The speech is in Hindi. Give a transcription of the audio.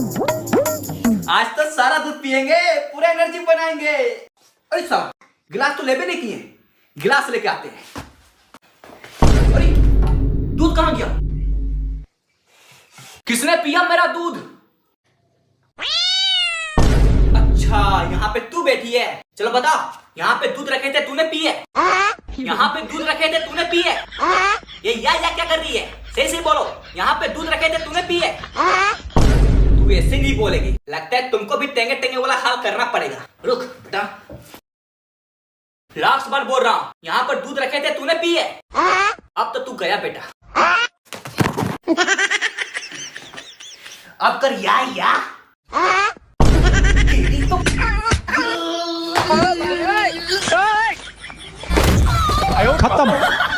आज तो सारा दूध पियेंगे, पूरा एनर्जी बनाएँगे। अरे साहब, गिलास तो लेबे नहीं किए गिलास लेके आते हैं। अरे, दूध कहाँ गया? किसने पिया मेरा दूध? अच्छा यहाँ पे तू बैठी है। चलो बता, यहाँ पे दूध रखे थे, तूने पिए? यहाँ पे दूध रखे थे, तूने पिए? ये या या क्या कर रही है? सही सही बोलो, यहाँ पे दूध रखे थे, तूने पिए? तू ऐसे नहीं बोलेगी। लगता है तुमको भी टेंगे टेंगे वाला हाल करना पड़ेगा। रुक बेटा। लास्ट बार बोल रहा हूँ। यहाँ पर दूध रखे थे तूने पिए। अब तो तू गया बेटा। अब कर या या। तो खत्म।